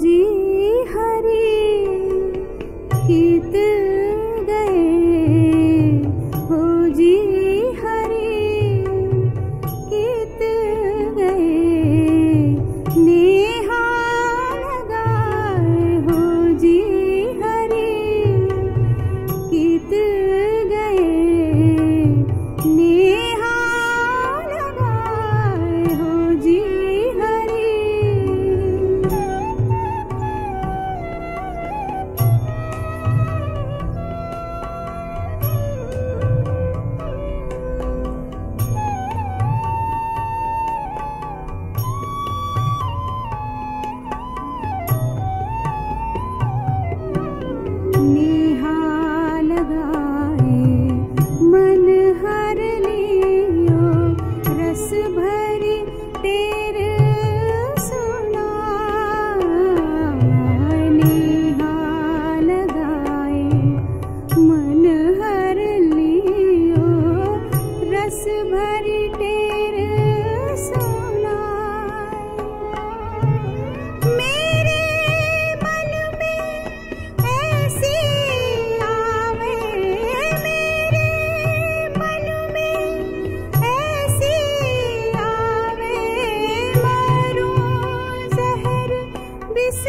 जी हरी Bebisi